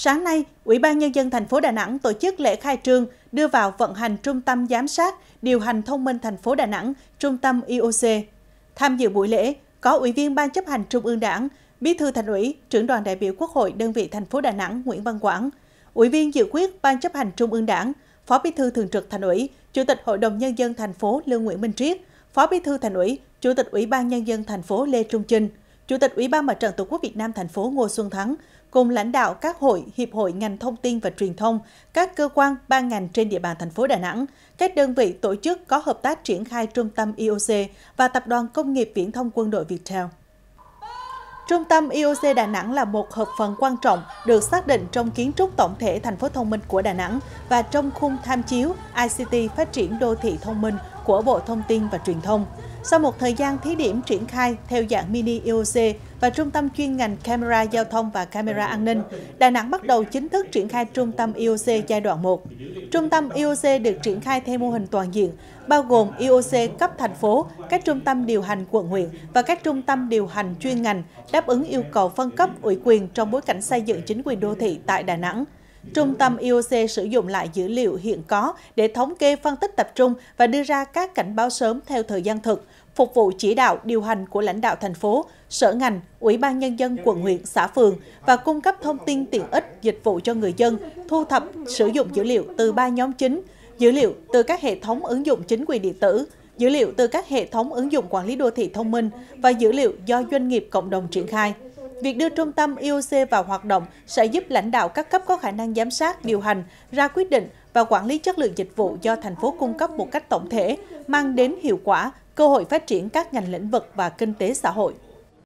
Sáng nay, Ủy ban Nhân dân thành phố Đà Nẵng tổ chức lễ khai trương đưa vào vận hành Trung tâm Giám sát, Điều hành Thông minh thành phố Đà Nẵng, Trung tâm IOC. Tham dự buổi lễ có Ủy viên Ban chấp hành Trung ương Đảng, Bí thư Thành ủy, trưởng đoàn đại biểu Quốc hội đơn vị thành phố Đà Nẵng Nguyễn Văn Quảng, Ủy viên dự quyết Ban chấp hành Trung ương Đảng, Phó Bí thư Thường trực Thành ủy, Chủ tịch Hội đồng Nhân dân thành phố Lương Nguyễn Minh Triết, Phó Bí thư Thành ủy, Chủ tịch Ủy ban Nhân dân thành phố Lê Trung Trinh. Chủ tịch Ủy ban Mặt trận Tổ quốc Việt Nam thành phố Ngô Xuân Thắng, cùng lãnh đạo các hội, hiệp hội ngành thông tin và truyền thông, các cơ quan, ban ngành trên địa bàn thành phố Đà Nẵng, các đơn vị tổ chức có hợp tác triển khai trung tâm IOC và Tập đoàn Công nghiệp Viễn thông Quân đội Viettel. Trung tâm IOC Đà Nẵng là một hợp phần quan trọng được xác định trong kiến trúc tổng thể thành phố thông minh của Đà Nẵng và trong khung tham chiếu ICT phát triển đô thị thông minh của Bộ Thông tin và Truyền thông. Sau một thời gian thí điểm triển khai theo dạng mini IOC và trung tâm chuyên ngành camera giao thông và camera an ninh, Đà Nẵng bắt đầu chính thức triển khai trung tâm IOC giai đoạn 1. Trung tâm IOC được triển khai theo mô hình toàn diện, bao gồm IOC cấp thành phố, các trung tâm điều hành quận huyện và các trung tâm điều hành chuyên ngành đáp ứng yêu cầu phân cấp ủy quyền trong bối cảnh xây dựng chính quyền đô thị tại Đà Nẵng. Trung tâm IOC sử dụng lại dữ liệu hiện có để thống kê phân tích tập trung và đưa ra các cảnh báo sớm theo thời gian thực, phục vụ chỉ đạo điều hành của lãnh đạo thành phố, sở ngành, ủy ban nhân dân quận huyện, xã phường và cung cấp thông tin tiện ích dịch vụ cho người dân, thu thập sử dụng dữ liệu từ ba nhóm chính, dữ liệu từ các hệ thống ứng dụng chính quyền điện tử, dữ liệu từ các hệ thống ứng dụng quản lý đô thị thông minh và dữ liệu do doanh nghiệp cộng đồng triển khai. Việc đưa trung tâm IOC vào hoạt động sẽ giúp lãnh đạo các cấp có khả năng giám sát, điều hành, ra quyết định và quản lý chất lượng dịch vụ do thành phố cung cấp một cách tổng thể, mang đến hiệu quả, cơ hội phát triển các ngành lĩnh vực và kinh tế xã hội.